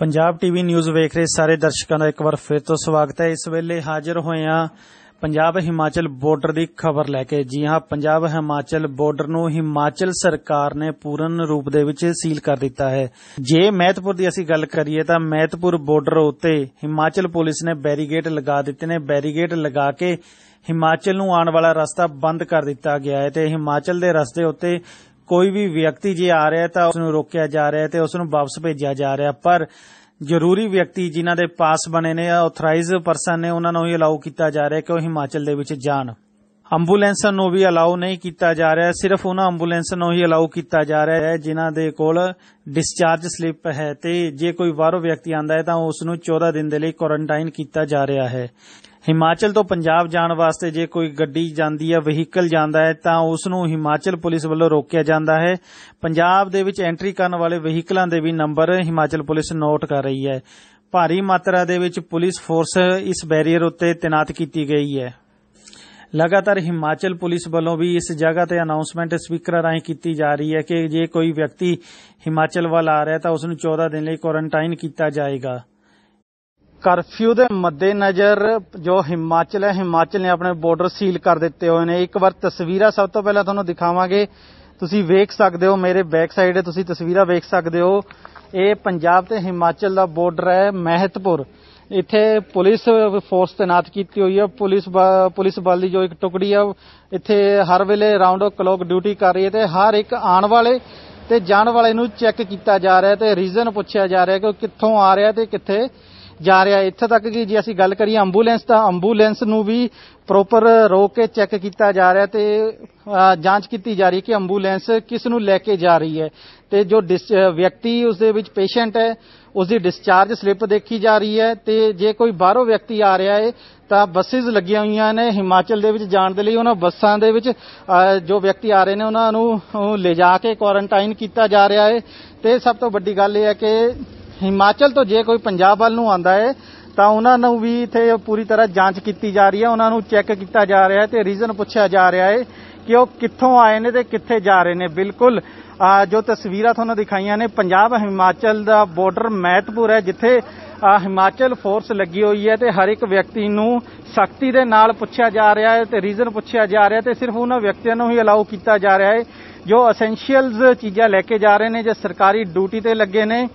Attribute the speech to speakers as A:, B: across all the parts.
A: Punjab TV news ਵੇਖ ਰਹੇ ਸਾਰੇ ਦਰਸ਼ਕਾਂ ਦਾ ਇੱਕ ਵਾਰ ਫਿਰ ਤੋਂ ਸਵਾਗਤ ਹੈ। ਇਸ ਵੇਲੇ ਹਾਜ਼ਰ ਹੋਏ ਹਾਂ ਪੰਜਾਬ ਹਿਮਾਚਲ ਬਾਰਡਰ ਦੀ ਖਬਰ ਲੈ ਕੇ। ਜੀ ਹਾਂ, ਪੰਜਾਬ ਹਿਮਾਚਲ ਬਾਰਡਰ ਨੂੰ ਹਿਮਾਚਲ ਸਰਕਾਰ ਨੇ ਪੂਰਨ ਰੂਪ ਦੇ ਵਿੱਚ ਸੀਲ ਕਰ ਦਿੱਤਾ ਹੈ। ਜੇ ਮਹਿਤਪੁਰ ਦੀ ਅਸੀਂ ਗੱਲ ਕਰੀਏ ਤਾਂ ਮਹਿਤਪੁਰ ਬਾਰਡਰ ਉੱਤੇ ਹਿਮਾਚਲ ਪੁਲਿਸ ਨੇ ਬੈਰੀਗੇਟ ਲਗਾ ਦਿੱਤੇ ਨੇ। ਬੈਰੀਗੇਟ ਲਗਾ ਕੇ ਹਿਮਾਚਲ ਨੂੰ ਆਉਣ ਵਾਲਾ ਰਸਤਾ ਬੰਦ ਕਰ ਦਿੱਤਾ ਗਿਆ ਹੈ ਤੇ ਹਿਮਾਚਲ ਦੇ ਰਸਤੇ ਉੱਤੇ ਕੋਈ ਵੀ ਵਿਅਕਤੀ ਜੇ ਆ ਰਿਹਾ ਤਾਂ ਉਸ ਨੂੰ ਰੋਕਿਆ ਜਾ ਰਿਹਾ ਤੇ ਉਸ ਨੂੰ ਵਾਪਸ ਭੇਜਿਆ ਜਾ ਰਿਹਾ ਪਰ ਜ਼ਰੂਰੀ ਵਿਅਕਤੀ ਜਿਨ੍ਹਾਂ ਦੇ ਪਾਸ ਬਣੇ ਨੇ ਆਥੋਰਾਈਜ਼ ਪਰਸਨ ਨੇ, ਉਹਨਾਂ ਨੂੰ ਹੀ ਅਲਾਉ ਕੀਤਾ ਜਾ ਰਿਹਾ ਕਿ ਉਹ ਹਿਮਾਚਲ ਦੇ ਵਿੱਚ ਜਾਣ। ਐਂਬੂਲੈਂਸਾਂ ਨੂੰ ਵੀ ਅਲਾਉ ਨਹੀਂ ਕੀਤਾ ਜਾ ਰਿਹਾ ਸਿਰਫ ਉਹਨਾਂ ਐਂਬੂਲੈਂਸਾਂ ਨੂੰ ਹੀ ਅਲਾਉ ਕੀਤਾ ਜਾ ਰਿਹਾ ਹੈ ਜਿਨ੍ਹਾਂ ਦੇ ਕੋਲ ਡਿਸਚਾਰਜ ਸਲਿੱਪ ਹੈ ਤੇ ਜੇ ਕੋਈ ਬਾਹਰੋਂ ਵਿਅਕਤੀ ਆਂਦਾ ਹੈ ਤਾਂ ਉਸ ਨੂੰ 14 ਦਿਨ ਦੇ ਲਈ ਕੁਆਰੰਟਾਈਨ ਕੀਤਾ ਜਾ ਰਿਹਾ ਹੈ। ਹਿਮਾਚਲ ਤੋਂ ਪੰਜਾਬ ਜਾਣ ਵਾਸਤੇ ਜੇ ਕੋਈ ਗੱਡੀ ਜਾਂਦੀ ਹੈ ਵਹੀਕਲ ਜਾਂਦਾ ਹੈ, ਤਾਂ ਉਸ ਨੂੰ ਹਿਮਾਚਲ ਪੁਲਿਸ ਵੱਲੋਂ ਰੋਕਿਆ ਜਾਂਦਾ ਹੈ। ਪੰਜਾਬ ਦੇ ਵਿੱਚ ਐਂਟਰੀ ਕਰਨ ਵਾਲੇ ਵਹੀਕਲਾਂ ਦੇ ਵੀ ਨੰਬਰ ਹਿਮਾਚਲ ਪੁਲਿਸ ਨੋਟ ਕਰ ਰਹੀ ਹੈ। ਭਾਰੀ ਮਾਤਰਾ ਦੇ ਵਿੱਚ ਪੁਲਿਸ ਫੋਰਸ ਇਸ ਬੈਰੀਅਰ ਉੱਤੇ ਤਾਇਨਾਤ ਕੀਤੀ ਗਈ ਹੈ। ਲਗਾਤਾਰ ਹਿਮਾਚਲ ਪੁਲਿਸ ਵੱਲੋਂ ਵੀ ਇਸ ਜਗ੍ਹਾ ਤੇ ਅਨਾਉਂਸਮੈਂਟ ਸਪੀਕਰਾਂ ਰਾਹੀਂ ਕੀਤੀ ਜਾ ਰਹੀ ਹੈ ਕਿ ਜੇ ਕੋਈ ਵਿਅਕਤੀ ਹਿਮਾਚਲ ਵੱਲ ਆ ਰਿਹਾ ਤਾਂ ਉਸ ਨੂੰ 14 ਦਿਨ ਲਈ ਕੁਆਰੰਟਾਈਨ ਕੀਤਾ ਜਾਏਗਾ। ਕਰਫਿਊ ਦੇ ਮੱਦੇਨਜ਼ਰ ਜੋ ਹਿਮਾਚਲ ਹੈ, ਹਿਮਾਚਲ ਨੇ ਆਪਣੇ ਬਾਰਡਰ ਸੀਲ ਕਰ ਦਿੱਤੇ ਹੋਏ ਨੇ। ਇੱਕ ਵਾਰ ਤਸਵੀਰਾਂ ਸਭ ਤੋਂ ਪਹਿਲਾਂ ਤੁਹਾਨੂੰ ਦਿਖਾਵਾਂਗੇ। ਤੁਸੀਂ ਵੇਖ ਸਕਦੇ ਹੋ ਮੇਰੇ ਬੈਕ ਸਾਈਡ ਤੁਸੀਂ ਤਸਵੀਰਾਂ ਵੇਖ ਸਕਦੇ ਹੋ। ਇਹ ਪੰਜਾਬ ਤੇ ਹਿਮਾਚਲ ਦਾ ਬਾਰਡਰ ਹੈ, ਮਹਿਤਪੁਰ। ਇੱਥੇ ਪੁਲਿਸ ਫੋਰਸ ਤਾਇਨਾਤ ਕੀਤੀ ਹੋਈ ਹੈ। ਪੁਲਿਸ ਪੁਲਿਸ ਬਲ ਦੀ ਜੋ ਇੱਕ ਟੁਕੜੀ ਆ, ਇੱਥੇ ਹਰ ਵੇਲੇ ਰਾਉਂਡ ਕਲੋਕ ਡਿਊਟੀ ਕਰ ਰਹੀ ਹੈ ਤੇ ਹਰ ਇੱਕ ਆਉਣ ਵਾਲੇ ਤੇ ਜਾਣ ਵਾਲੇ ਨੂੰ ਚੈੱਕ ਕੀਤਾ ਜਾ ਰਿਹਾ ਤੇ ਰੀਜ਼ਨ ਪੁੱਛਿਆ ਜਾ ਰਿਹਾ ਕਿ ਉਹ ਕਿੱਥੋਂ ਆ ਰਿਹਾ ਤੇ ਕਿੱਥੇ ਜਾ ਰਿਹਾ ਇੱਥੇ ਤੱਕ ਕਿ ਜੇ ਅਸੀਂ ਗੱਲ ਕਰੀਏ ਐਂਬੂਲੈਂਸ ਤਾਂ ਐਂਬੂਲੈਂਸ ਨੂੰ ਵੀ ਪ੍ਰੋਪਰ ਰੋਕ ਕੇ ਚੈੱਕ ਕੀਤਾ ਜਾ ਰਿਹਾ ਤੇ ਜਾਂਚ ਕੀਤੀ ਜਾ ਰਹੀ ਕਿ ਐਂਬੂਲੈਂਸ ਕਿਸ ਨੂੰ ਲੈ ਕੇ ਜਾ ਰਹੀ ਹੈ। ਤੇ ਜੋ ਵਿਅਕਤੀ ਉਸ ਦੇ ਵਿੱਚ ਪੇਸ਼ੈਂਟ ਹੈ, ਉਸ ਦੀ ਡਿਸਚਾਰਜ ਸਲਿੱਪ ਦੇਖੀ ਜਾ ਰਹੀ ਹੈ ਤੇ ਜੇ ਕੋਈ ਬਾਹਰੋਂ ਵਿਅਕਤੀ ਆ ਰਿਹਾ ਹੈ, ਤਾਂ ਬੱਸਿਸ ਲੱਗੀਆਂ ਹੋਈਆਂ ਨੇ ਹਿਮਾਚਲ ਦੇ ਵਿੱਚ ਜਾਣ ਦੇ ਲਈ। ਉਹਨਾਂ ਬੱਸਾਂ ਦੇ ਵਿੱਚ ਜੋ ਵਿਅਕਤੀ ਆ ਰਹੇ ਨੇ, ਉਹਨਾਂ ਨੂੰ ਲਿਜਾ ਕੇ ਕੁਆਰੰਟਾਈਨ ਕੀਤਾ ਜਾ ਰਿਹਾ ਹੈ। ਤੇ ਸਭ ਤੋਂ ਵੱਡੀ ਗੱਲ ਇਹ ਹੈ ਕਿ ਹਿਮਾਚਲ ਤੋਂ ਜੇ ਕੋਈ ਪੰਜਾਬ ਵੱਲ ਨੂੰ ਆਂਦਾ ਹੈ, ਤਾਂ ਉਹਨਾਂ ਨੂੰ ਵੀ ਇੱਥੇ ਪੂਰੀ ਤਰ੍ਹਾਂ ਜਾਂਚ ਕੀਤੀ ਜਾ ਰਹੀ ਹੈ। ਉਹਨਾਂ ਨੂੰ ਚੈੱਕ ਕੀਤਾ ਜਾ ਰਿਹਾ ਹੈ ਤੇ ਰੀਜ਼ਨ ਪੁੱਛਿਆ ਜਾ ਰਿਹਾ ਹੈ ਕਿ ਉਹ ਕਿੱਥੋਂ ਆਏ ਨੇ ਤੇ ਕਿੱਥੇ ਜਾ ਰਹੇ ਨੇ। ਬਿਲਕੁਲ ਜੋ ਤਸਵੀਰਾਂ ਤੁਹਾਨੂੰ ਦਿਖਾਈਆਂ ਨੇ, ਪੰਜਾਬ ਹਿਮਾਚਲ ਦਾ ਬਾਰਡਰ ਮਹਿਤਪੁਰ ਹੈ, ਜਿੱਥੇ ਹਿਮਾਚਲ ਫੋਰਸ ਲੱਗੀ ਹੋਈ ਹੈ ਤੇ ਹਰ ਇੱਕ ਵਿਅਕਤੀ ਨੂੰ ਸਖਤੀ ਦੇ ਨਾਲ ਪੁੱਛਿਆ ਜਾ ਰਿਹਾ ਹੈ ਤੇ ਰੀਜ਼ਨ ਪੁੱਛਿਆ ਜਾ ਰਿਹਾ ਤੇ ਸਿਰਫ ਉਹਨਾਂ ਵਿਅਕਤੀਆਂ ਨੂੰ ਹੀ ਅਲਾਉ ਕੀਤਾ ਜਾ ਰਿਹਾ ਹੈ। ਜੋ ਅਸੈਂਸ਼ੀਅਲਸ ਚੀਜ਼ਾਂ ਲੈ ਕੇ ਜਾ ਰਹੇ ਨੇ, ਜੇ ਸਰਕਾਰੀ ਡਿਊਟੀ ਤੇ ਲੱਗੇ ਨੇ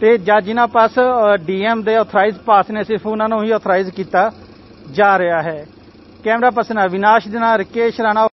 A: ਤੇ ਜਾਂ ਜਿਨ੍ਹਾਂ ਪਾਸ ਡੀਐਮ ਦੇ ਆਥੋਰਾਈਜ਼ ਪਾਸ ਨੇ, ਸਿਰਫ ਉਹਨਾਂ ਨੂੰ ਹੀ ਆਥੋਰਾਈਜ਼ ਕੀਤਾ ਜਾ ਰਿਹਾ ਹੈ। ਕੈਮਰਾ ਪਰਸਨ ਅਵਿਨਾਸ਼ ਦੇ ਨਾਲ ਰਕੇਸ਼ ਰਾਣਾ